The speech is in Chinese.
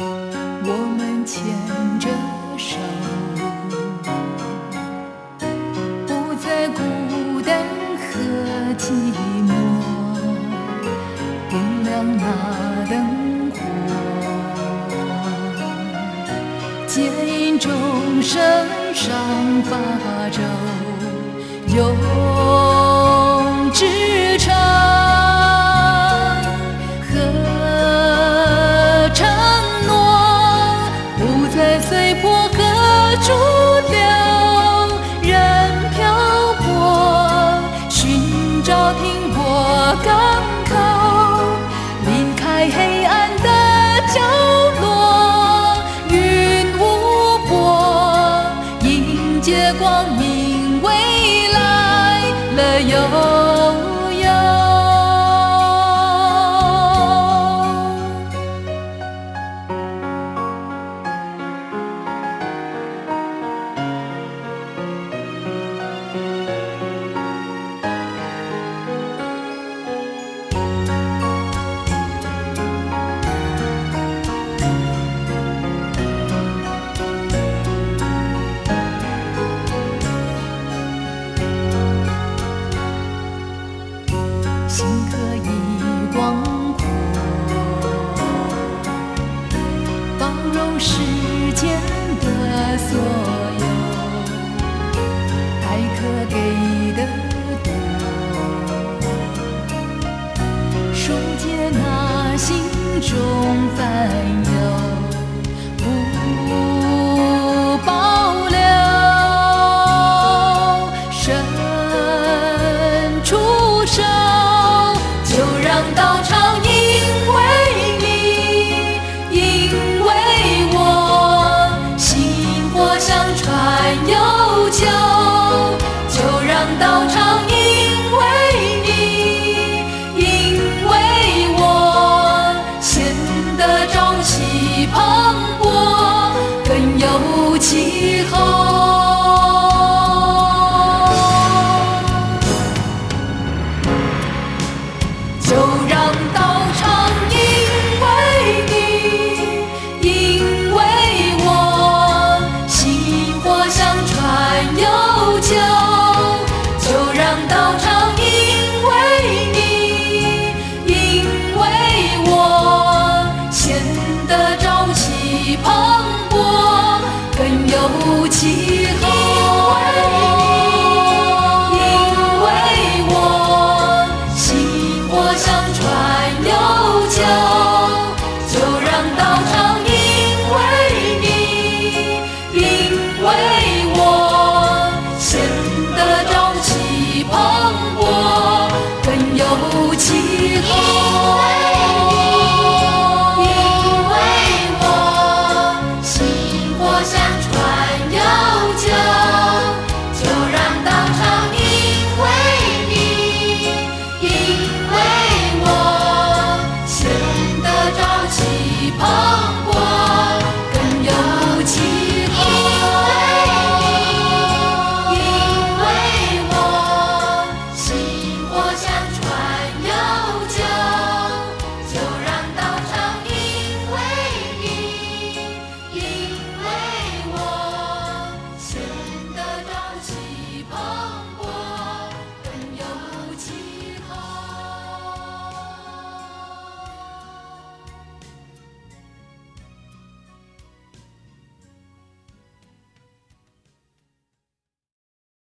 我们牵着手不再孤单和寂寞点亮那灯火接引众生上八周有月光明媚心可以广阔包容世间的所有爱可给的多书写那心中烦忧。home.